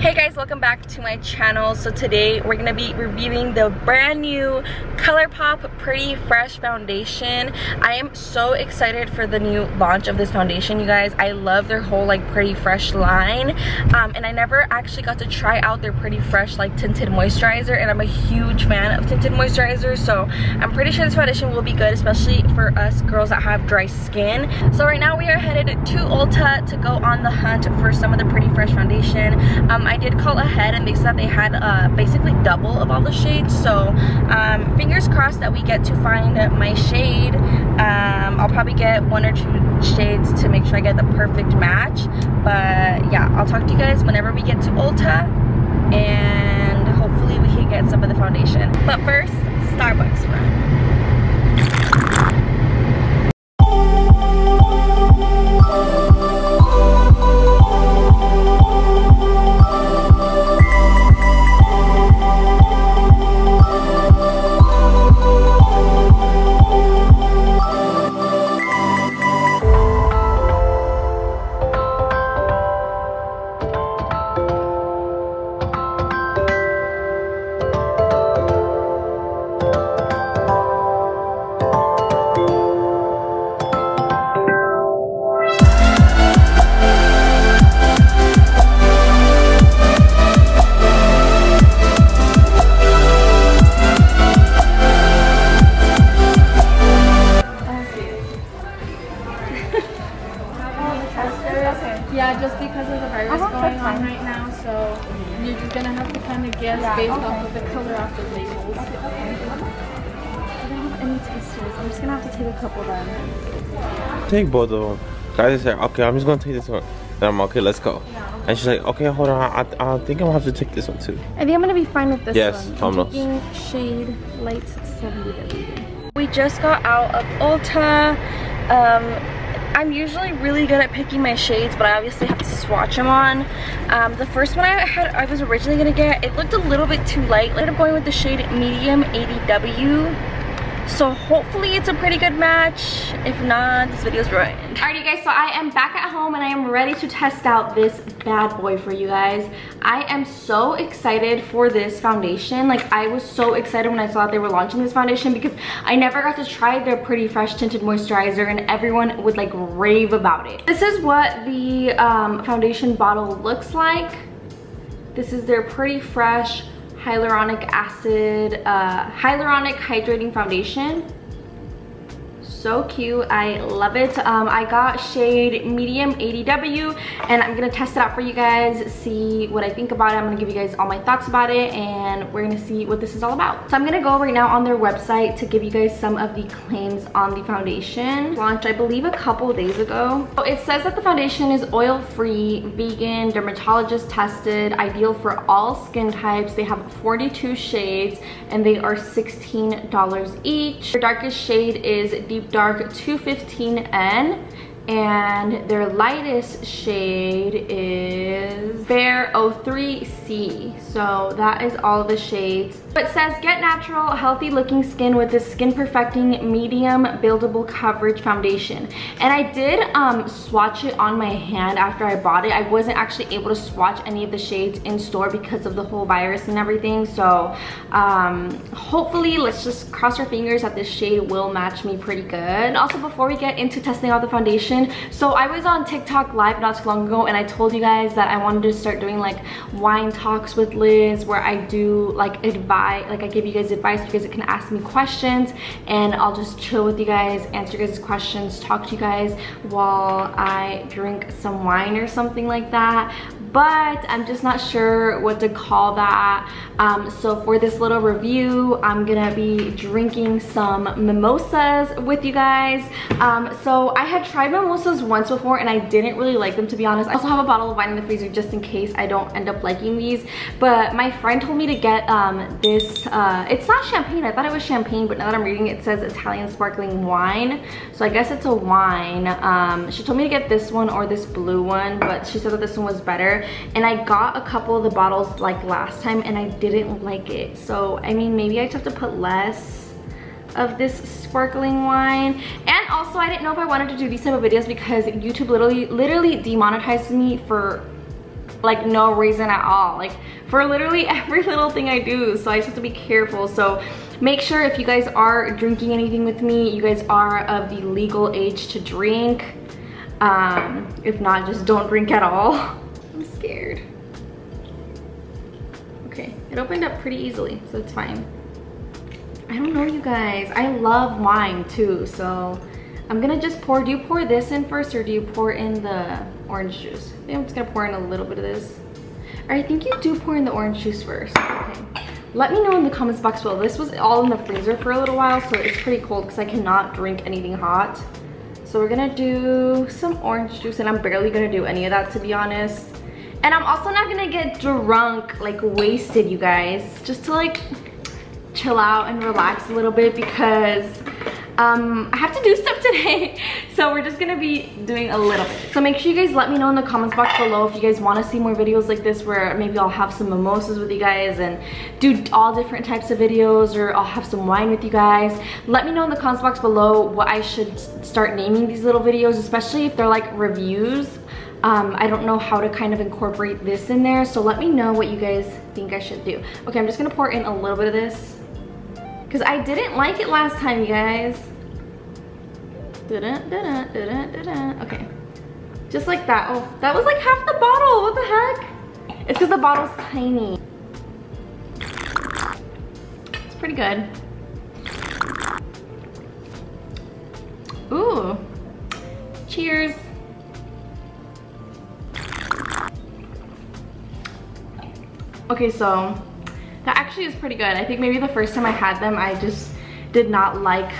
Hey guys, welcome back to my channel. So today we're gonna be reviewing the brand new ColourPop Pretty Fresh Foundation. I am so excited for the new launch of this foundation, you guys. I love their whole like Pretty Fresh line. Um, and I never actually got to try out their Pretty Fresh like tinted moisturizer and I'm a huge fan of tinted moisturizer. So I'm pretty sure this foundation will be good, especially for us girls that have dry skin. So right now we are headed to Ulta to go on the hunt for some of the Pretty Fresh foundation. Um, I did call ahead and they said they had uh, basically double of all the shades. So um, fingers crossed that we get to find my shade. Um, I'll probably get one or two shades to make sure I get the perfect match. But yeah, I'll talk to you guys whenever we get to Ulta and hopefully we can get some of the foundation. But first, Starbucks run. Yeah, just because of the virus uh -huh, going on right now, so you're just gonna have to kind of guess yeah, based okay. off of the color off the labels. Okay, okay. I don't have any tasters. I'm just gonna have to take a couple then. Take both of them. Guys said, okay, I'm just gonna take this one. Then I'm okay, let's go. Yeah. And she's like, okay, hold on, I, I think I'm gonna have to take this one too. I think I'm gonna be fine with this yes, one. Yes, taking shade light 70 We just got out of Ulta. Um, I'm usually really good at picking my shades, but I obviously have to swatch them on. Um, the first one I had, I was originally gonna get, it looked a little bit too light. I ended up going with the shade Medium 80W. So hopefully it's a pretty good match. If not, this video's ruined. Alrighty guys, so I am back at home and I am ready to test out this bad boy for you guys. I am so excited for this foundation. Like I was so excited when I saw they were launching this foundation because I never got to try their Pretty Fresh Tinted Moisturizer and everyone would like rave about it. This is what the um, foundation bottle looks like. This is their Pretty Fresh hyaluronic acid, uh, hyaluronic hydrating foundation so cute. I love it. Um, i got shade medium 80w and i'm gonna test it out for you guys see what i think about it. I'm gonna give you guys all my thoughts about it and we're gonna see what this is all about. So i'm gonna go right now on their website to give you guys some of the claims on the foundation. Launched i believe a couple days ago. So it says that the foundation is oil free vegan dermatologist tested ideal for all skin types. They have 42 shades and they are 16 dollars each. The darkest shade is deep dark 215N and their lightest shade is Fair 03C. So that is all the shades. But says get natural, healthy looking skin with this skin perfecting medium buildable coverage foundation. And I did um, swatch it on my hand after I bought it. I wasn't actually able to swatch any of the shades in store because of the whole virus and everything. So um, hopefully let's just cross our fingers that this shade will match me pretty good. And also before we get into testing out the foundation, so I was on TikTok live not too long ago and I told you guys that I wanted to start doing like wine talks with Liz where I do like advice like I give you guys advice you guys can ask me questions and I'll just chill with you guys answer you guys questions talk to you guys while I drink some wine or something like that but I'm just not sure what to call that. Um, so for this little review, I'm gonna be drinking some mimosas with you guys. Um, so I had tried mimosas once before and I didn't really like them to be honest. I also have a bottle of wine in the freezer just in case I don't end up liking these. But my friend told me to get um, this, uh, it's not champagne, I thought it was champagne, but now that I'm reading it, it says Italian sparkling wine. So I guess it's a wine. Um, she told me to get this one or this blue one, but she said that this one was better and I got a couple of the bottles like last time and I didn't like it so I mean maybe I just have to put less of this sparkling wine and also I didn't know if I wanted to do these type of videos because YouTube literally literally demonetized me for like no reason at all. Like for literally every little thing I do. So I just have to be careful. So make sure if you guys are drinking anything with me, you guys are of the legal age to drink. Um, if not, just don't drink at all. it opened up pretty easily, so it's fine. I don't know you guys. I love wine too, so I'm gonna just pour. Do you pour this in first or do you pour in the orange juice? I think I'm just gonna pour in a little bit of this. Or I think you do pour in the orange juice first. Okay. Let me know in the comments box below. This was all in the freezer for a little while, so it's pretty cold because I cannot drink anything hot. So we're gonna do some orange juice and I'm barely gonna do any of that to be honest. And I'm also not gonna get drunk, like wasted you guys, just to like chill out and relax a little bit because um, I have to do stuff today. so we're just gonna be doing a little bit. So make sure you guys let me know in the comments box below if you guys wanna see more videos like this where maybe I'll have some mimosas with you guys and do all different types of videos or I'll have some wine with you guys. Let me know in the comments box below what I should start naming these little videos, especially if they're like reviews. Um, I don't know how to kind of incorporate this in there. So let me know what you guys think I should do. Okay, I'm just gonna pour in a little bit of this because I didn't like it last time, you guys. Didn't, didn't, didn't, didn't. Okay. Just like that. Oh, that was like half the bottle. What the heck? It's because the bottle's tiny. It's pretty good. Ooh. Cheers. Okay, so that actually is pretty good. I think maybe the first time I had them, I just did not like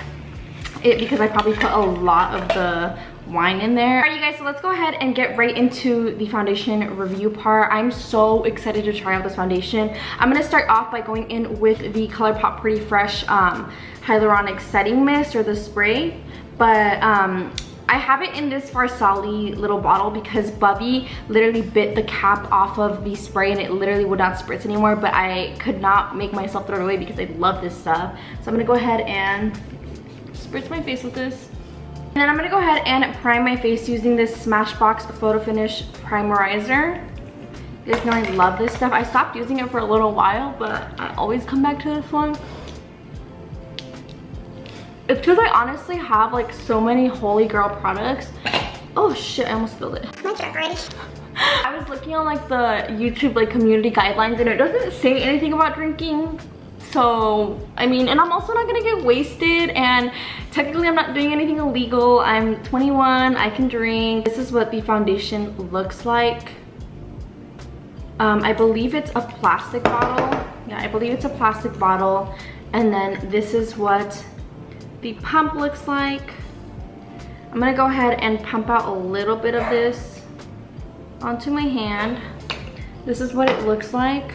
it because I probably put a lot of the wine in there. All right, you guys, so let's go ahead and get right into the foundation review part. I'm so excited to try out this foundation. I'm gonna start off by going in with the ColourPop Pretty Fresh um, Hyaluronic Setting Mist or the spray. But um, I have it in this Farsali little bottle because Bubby literally bit the cap off of the spray and it literally would not spritz anymore, but I could not make myself throw it away because I love this stuff. So I'm gonna go ahead and spritz my face with this. And then I'm gonna go ahead and prime my face using this Smashbox Photo Finish Primerizer. You guys know I love this stuff. I stopped using it for a little while, but I always come back to this one. It's because I honestly have like so many holy girl products. Oh shit, I almost spilled it. I was looking on like the YouTube like community guidelines and it doesn't say anything about drinking. So i mean and i'm also not gonna get wasted and technically i'm not doing anything illegal. I'm 21 i can drink. This is what the foundation looks like. Um, i believe it's a plastic bottle. Yeah i believe it's a plastic bottle. And then this is what the pump looks like i'm gonna go ahead and pump out a little bit of this onto my hand this is what it looks like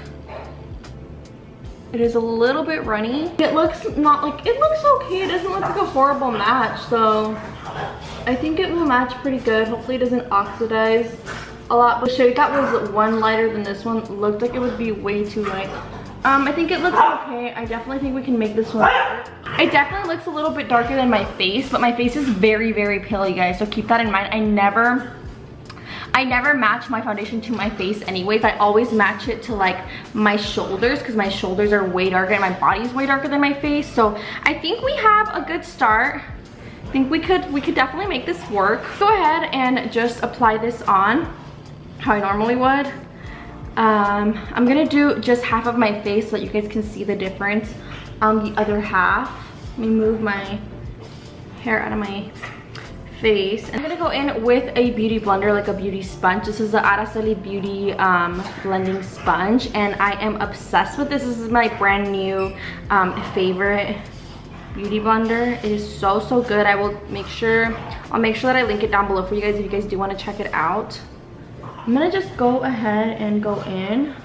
it is a little bit runny. It looks not like, it looks okay. It doesn't look like a horrible match. So I think it will match pretty good. Hopefully it doesn't oxidize a lot. The shade that was one lighter than this one looked like it would be way too light. Um, I think it looks okay. I definitely think we can make this one. It definitely looks a little bit darker than my face, but my face is very, very pale, you guys. So keep that in mind. I never I never match my foundation to my face anyways. I always match it to like my shoulders because my shoulders are way darker and my body's way darker than my face. So I think we have a good start. I think we could, we could definitely make this work. Go ahead and just apply this on how I normally would. Um, I'm gonna do just half of my face so that you guys can see the difference on the other half. Let me move my hair out of my face. I'm gonna go in with a beauty blender, like a beauty sponge. This is the Araceli Beauty um, blending sponge, and I am obsessed with this. This is my brand new um, favorite beauty blender. It is so, so good. I will make sure, I'll make sure that I link it down below for you guys if you guys do wanna check it out. I'm gonna just go ahead and go in.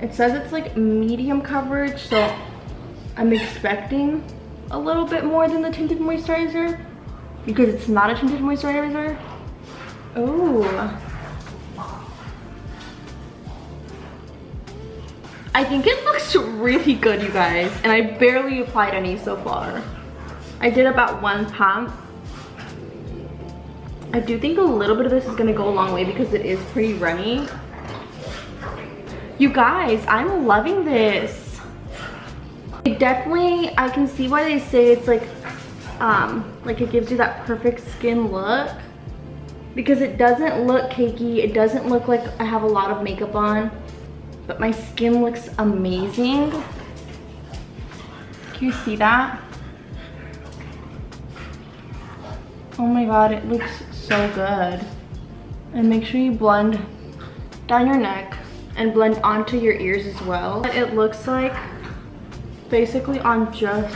It says it's like medium coverage, so I'm expecting a little bit more than the tinted moisturizer because it's not a tinted moisturizer. Oh. I think it looks really good, you guys. And I barely applied any so far. I did about one pump. I do think a little bit of this is gonna go a long way because it is pretty runny. You guys, I'm loving this. It definitely, I can see why they say it's like, um, like it gives you that perfect skin look because it doesn't look cakey. It doesn't look like I have a lot of makeup on, but my skin looks amazing. Can you see that? Oh my god, it looks so good. And make sure you blend down your neck and blend onto your ears as well. It looks like basically on just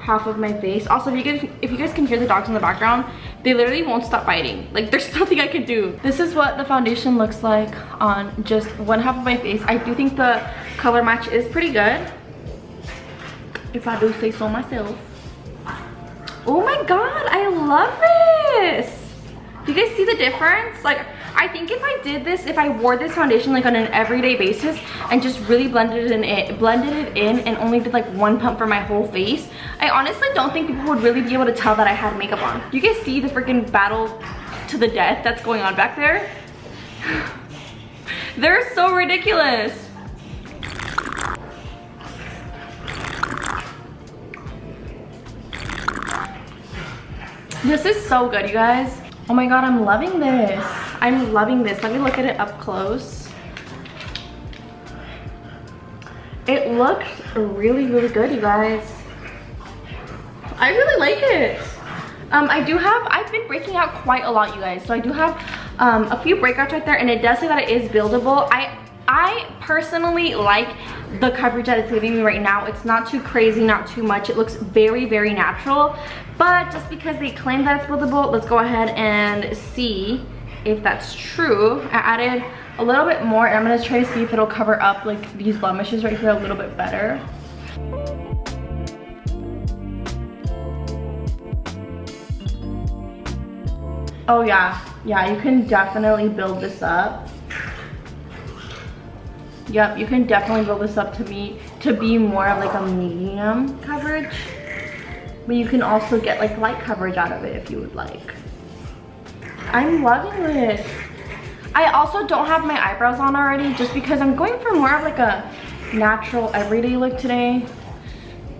half of my face. Also, if you guys, if you guys can hear the dogs in the background, they literally won't stop biting. Like there's nothing I can do. This is what the foundation looks like on just one half of my face. I do think the color match is pretty good. If I do say so myself. Oh my god, I love this. Do you guys see the difference? Like, I think if I did this, if I wore this foundation like on an everyday basis and just really blended it in, it, blended it in and only did like one pump for my whole face, I honestly don't think people would really be able to tell that I had makeup on. Do you guys see the freaking battle to the death that's going on back there? They're so ridiculous. This is so good, you guys. Oh my god, I'm loving this. I'm loving this. Let me look at it up close. It looks really, really good, you guys. I really like it. Um, I do have, I've been breaking out quite a lot, you guys. So I do have um, a few breakouts right there, and it does say that it is buildable. I, I personally like the coverage that it's giving me right now. It's not too crazy, not too much. It looks very, very natural. But just because they claim that it's buildable, let's go ahead and see if that's true. I added a little bit more and I'm gonna try to see if it'll cover up like these blemishes right here a little bit better. Oh yeah, yeah, you can definitely build this up. Yep, you can definitely build this up to be to be more of like a medium coverage. But you can also get like light coverage out of it if you would like. I'm loving this. I also don't have my eyebrows on already just because I'm going for more of like a natural everyday look today.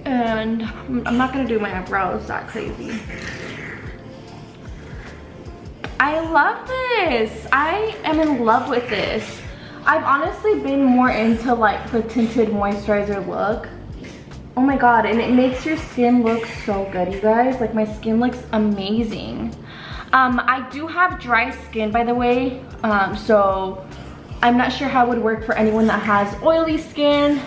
And I'm not gonna do my eyebrows that crazy. I love this. I am in love with this. I've honestly been more into like the tinted moisturizer look. Oh my god, and it makes your skin look so good, you guys. Like my skin looks amazing. Um, I do have dry skin, by the way, um, so I'm not sure how it would work for anyone that has oily skin.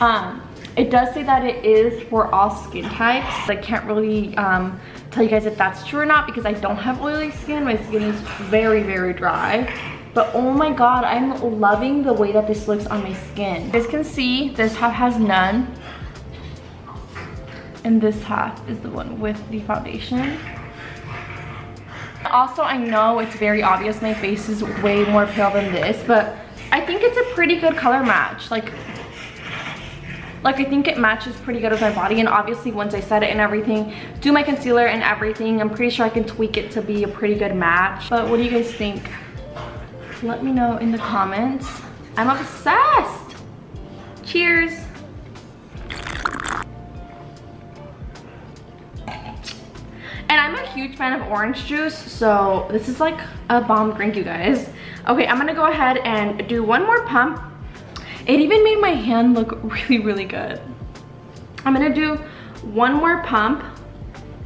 Um, it does say that it is for all skin types. I can't really um, tell you guys if that's true or not because I don't have oily skin. My skin is very, very dry. But oh my god, I'm loving the way that this looks on my skin. You guys can see this half has none. And this half is the one with the foundation. Also, I know it's very obvious my face is way more pale than this, but I think it's a pretty good color match. Like, like I think it matches pretty good with my body and obviously once I set it and everything, do my concealer and everything, I'm pretty sure I can tweak it to be a pretty good match. But what do you guys think? Let me know in the comments. I'm obsessed. Cheers. And I'm a huge fan of orange juice, so this is like a bomb drink, you guys. Okay, I'm gonna go ahead and do one more pump. It even made my hand look really, really good. I'm gonna do one more pump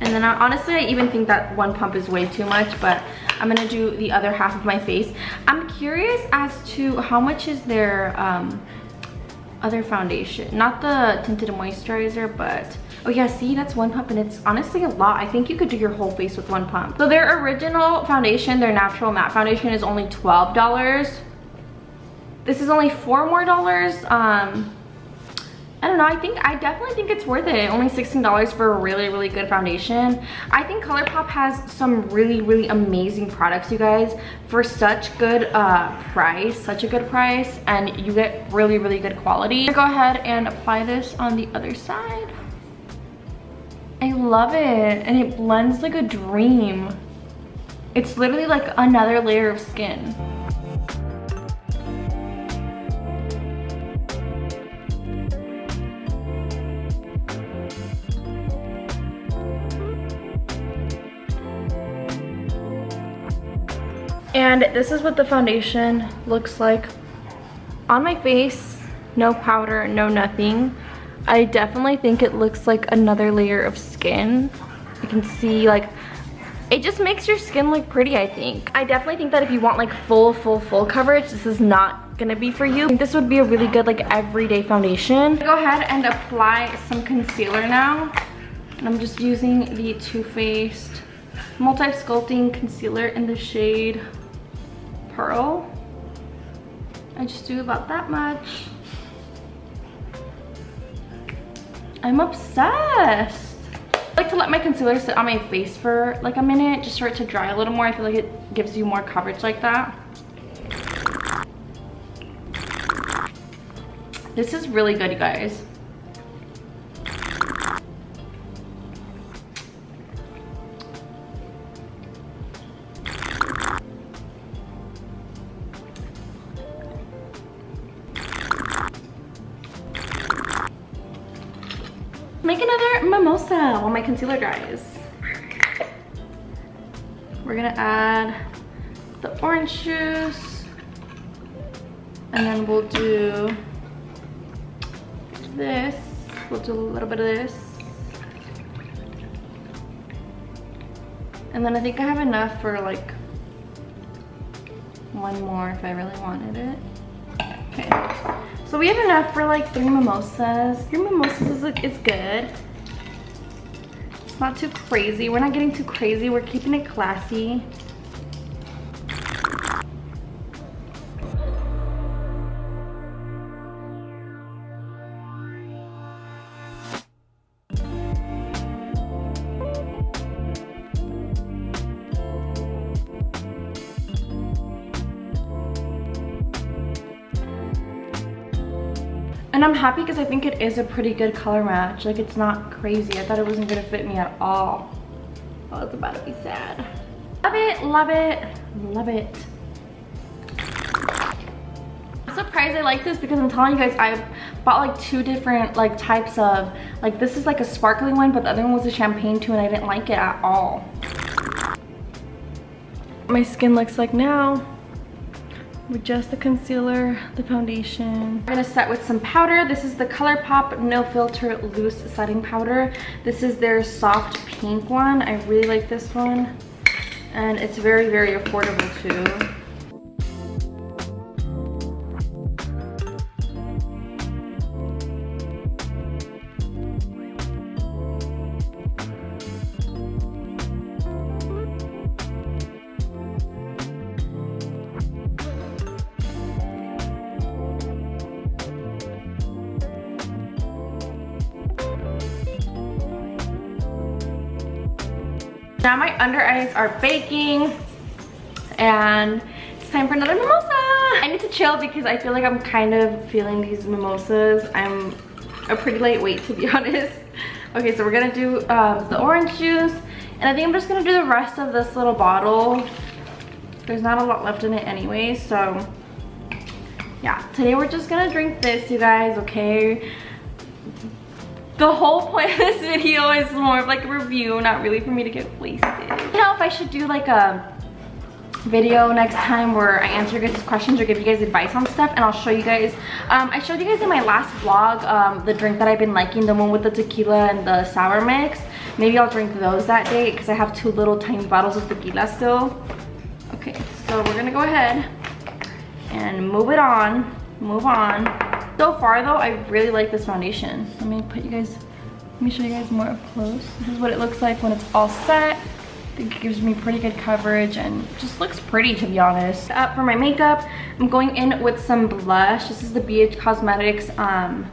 and then I, honestly, I even think that one pump is way too much, but I'm gonna do the other half of my face. I'm curious as to how much is their um, other foundation. Not the tinted moisturizer, but oh yeah, see, that's one pump and it's honestly a lot. I think you could do your whole face with one pump. So their original foundation, their natural matte foundation is only $12. This is only four more dollars. Um, I don't know, I think, I definitely think it's worth it. Only $16 for a really, really good foundation. I think ColourPop has some really, really amazing products, you guys, for such good uh, price, such a good price, and you get really, really good quality. Go ahead and apply this on the other side. I love it, and it blends like a dream. It's literally like another layer of skin. And this is what the foundation looks like on my face. No powder, no nothing. I definitely think it looks like another layer of skin. You can see like, it just makes your skin look pretty, I think. I definitely think that if you want like full, full, full coverage, this is not gonna be for you. this would be a really good like everyday foundation. Go ahead and apply some concealer now. And I'm just using the Too Faced Multi-Sculpting Concealer in the shade Pearl. I just do about that much. I'm obsessed. I like to let my concealer sit on my face for like a minute just for it to dry a little more. I feel like it gives you more coverage like that. This is really good, you guys. Concealer dries. We're gonna add the orange juice. And then we'll do this. We'll do a little bit of this. And then I think I have enough for like one more if I really wanted it. Okay. So we have enough for like three mimosas. Three mimosas is, is good. Not too crazy. We're not getting too crazy. We're keeping it classy. Happy because I think it is a pretty good color match. Like it's not crazy. I thought it wasn't gonna fit me at all. Oh, I was about to be sad. Love it, love it, love it. I'm surprised I like this because I'm telling you guys I bought like two different like types of like this is like a sparkling one but the other one was a champagne too and I didn't like it at all. My skin looks like now with just the concealer, the foundation. I'm gonna set with some powder. This is the ColourPop No Filter Loose Setting Powder. This is their soft pink one. I really like this one. And it's very, very affordable too. Now my under eyes are baking and it's time for another mimosa. I need to chill because I feel like I'm kind of feeling these mimosas. I'm a pretty lightweight to be honest. Okay, so we're gonna do um, the orange juice and I think I'm just gonna do the rest of this little bottle. There's not a lot left in it anyway, so yeah. Today we're just gonna drink this, you guys, okay? The whole point of this video is more of like a review, not really for me to get wasted. You know, if I should do like a video next time where I answer your guys' questions or give you guys advice on stuff and I'll show you guys. Um, I showed you guys in my last vlog um, the drink that I've been liking, the one with the tequila and the sour mix. Maybe I'll drink those that day because I have two little tiny bottles of tequila still. Okay, so we're gonna go ahead and move it on, move on. So far though, I really like this foundation. Let me put you guys, let me show you guys more up close. This is what it looks like when it's all set. It gives me pretty good coverage and just looks pretty to be honest. Up for my makeup, I'm going in with some blush. This is the BH Cosmetics um,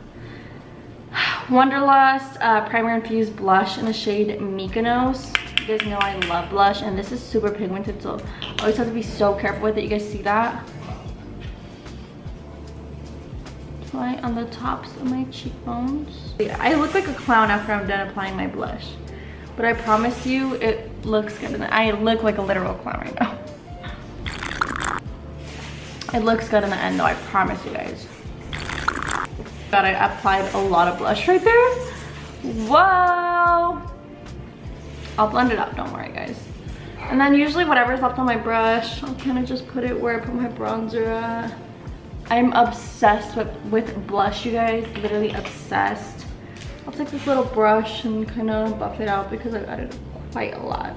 Wanderlust uh, Primer Infused Blush in the shade Mykonos. You guys know I love blush and this is super pigmented so I always have to be so careful with it. You guys see that? On the tops of my cheekbones. I look like a clown after I'm done applying my blush. But I promise you, it looks good. And I look like a literal clown right now. It looks good in the end though, I promise you guys. God, I applied a lot of blush right there. Wow. I'll blend it up, don't worry guys. And then usually whatever's left on my brush, I'll kind of just put it where I put my bronzer at. I'm obsessed with, with blush, you guys, literally obsessed. I'll take this little brush and kind of buff it out because I've added quite a lot.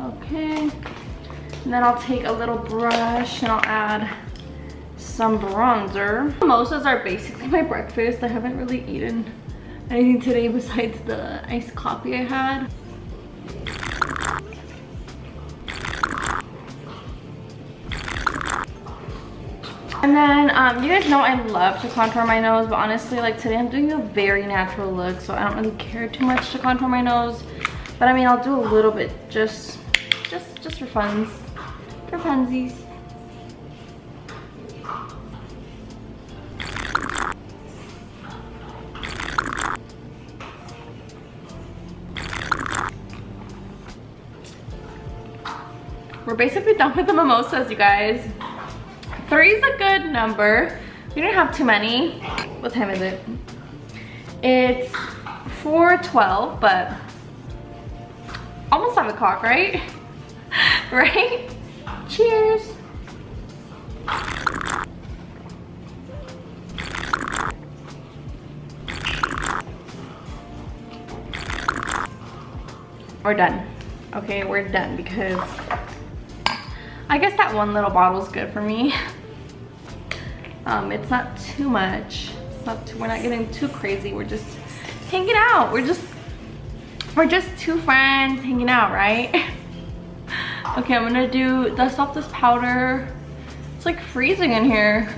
Okay. And then I'll take a little brush and I'll add some bronzer. Mimosas are basically my breakfast. I haven't really eaten anything today besides the iced coffee I had. And then, um, you guys know I love to contour my nose, but honestly, like today I'm doing a very natural look, so I don't really care too much to contour my nose. But I mean, I'll do a little bit just, just, just for funs, for funsies. We're basically done with the mimosas, you guys. Three is a good number. We didn't have too many. What time is it? It's 4.12, but almost 5 o'clock, right? right? Cheers. We're done. Okay, we're done because I guess that one little bottle is good for me. Um, it's not too much. Not too, we're not getting too crazy. We're just hanging out. We're just, we're just two friends hanging out, right? okay, I'm gonna do dust off this powder. It's like freezing in here.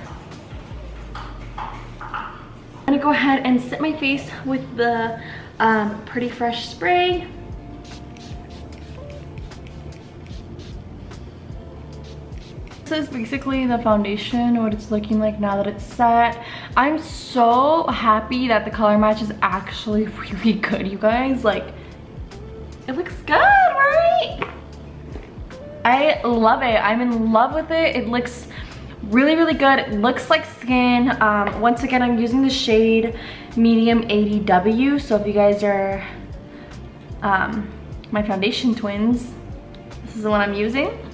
I'm gonna go ahead and set my face with the um, Pretty Fresh spray. This is basically the foundation, what it's looking like now that it's set. I'm so happy that the color match is actually really good, you guys. Like, it looks good, right? I love it. I'm in love with it. It looks really, really good. It looks like skin. Um, once again, I'm using the shade Medium 80W. So if you guys are um, my foundation twins, this is the one I'm using.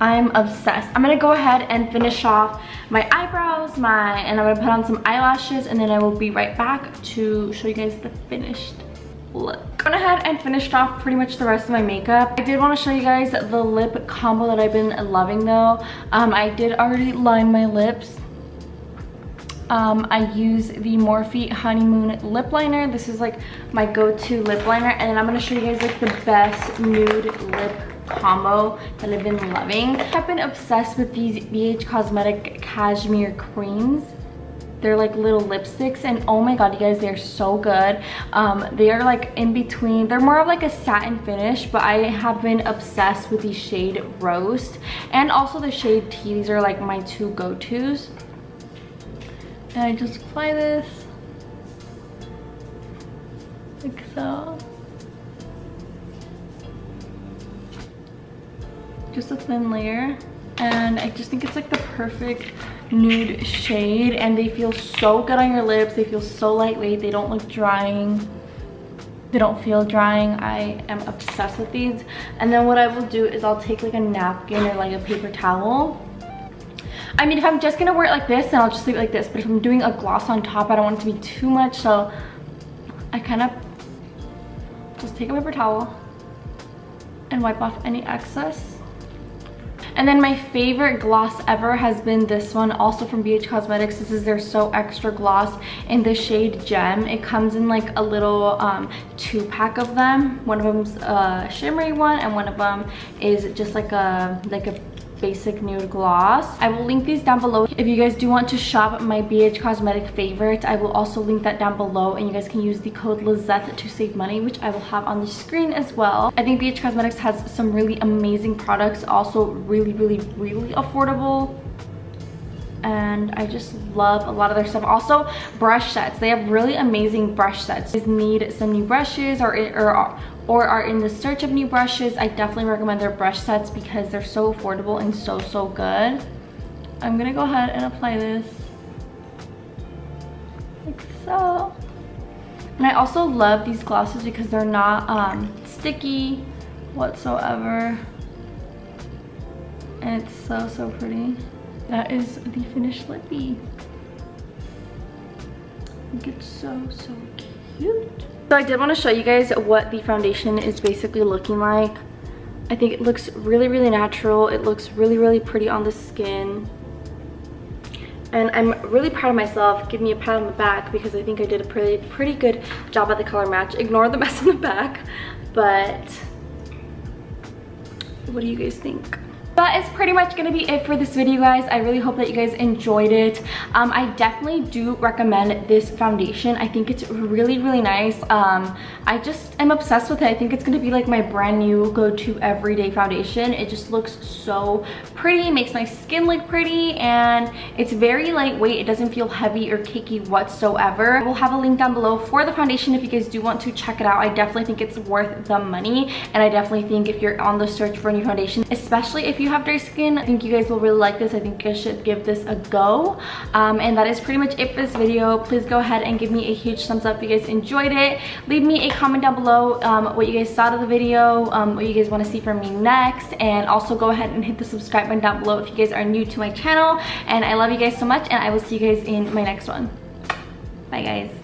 I'm obsessed. I'm gonna go ahead and finish off my eyebrows, my, and I'm gonna put on some eyelashes and then I will be right back to show you guys the finished look. I went ahead and finished off pretty much the rest of my makeup. I did want to show you guys the lip combo that I've been loving though. Um, I did already line my lips. Um, I use the Morphe Honeymoon Lip Liner. This is like my go-to lip liner. And then I'm going to show you guys like the best nude lip combo that I've been loving. I've been obsessed with these BH Cosmetic Cashmere Creams. They're like little lipsticks and oh my god you guys they're so good. Um, they are like in between, they're more of like a satin finish but I have been obsessed with the shade Roast and also the shade Tea. These are like my two go-tos. And I just apply this like so. Just a thin layer and I just think it's like the perfect nude shade and they feel so good on your lips. They feel so lightweight. They don't look drying. They don't feel drying. I am obsessed with these. And then what i will do is i'll take like a napkin or like a paper towel. I mean if i'm just gonna wear it like this then i'll just leave it like this. But if i'm doing a gloss on top i don't want it to be too much. So i kind of just take a paper towel and wipe off any excess and then my favorite gloss ever has been this one, also from BH Cosmetics. This is their So Extra Gloss in the shade Gem. It comes in like a little um, two pack of them. One of them's a shimmery one and one of them is just like a, like a basic nude gloss. I will link these down below. If you guys do want to shop my BH Cosmetic favorites, I will also link that down below and you guys can use the code Lizeth to save money, which I will have on the screen as well. I think BH Cosmetics has some really amazing products, also really, really, really affordable. and I just love a lot of their stuff. Also, brush sets. They have really amazing brush sets. You need some new brushes or, or, or are in the search of new brushes, I definitely recommend their brush sets because they're so affordable and so, so good. I'm gonna go ahead and apply this like so. And I also love these glosses because they're not um, sticky whatsoever. And it's so, so pretty. That is the finished lippy. It's so, so cute. So I did want to show you guys what the foundation is basically looking like. I think it looks really, really natural. It looks really, really pretty on the skin. And I'm really proud of myself. Give me a pat on the back because I think I did a pretty, pretty good job at the color match. Ignore the mess in the back, but what do you guys think? That is pretty much gonna be it for this video guys. I really hope that you guys enjoyed it. Um, i definitely do recommend this foundation. I think it's really really nice. Um, i just am obsessed with it. I think it's gonna be like my brand new go-to everyday foundation. It just looks so pretty makes my skin look pretty and it's very lightweight. It doesn't feel heavy or cakey whatsoever. We'll have a link down below for the foundation if you guys do want to check it out. I definitely think it's worth the money and i definitely think if you're on the search for a new foundation especially if you have dry skin i think you guys will really like this. I think you should give this a go. Um, and that is pretty much it for this video. Please go ahead and give me a huge thumbs up if you guys enjoyed it. Leave me a comment down below um, what you guys thought of the video um, what you guys want to see from me next. And also go ahead and hit the subscribe button down below if you guys are new to my channel. And i love you guys so much and i will see you guys in my next one. Bye guys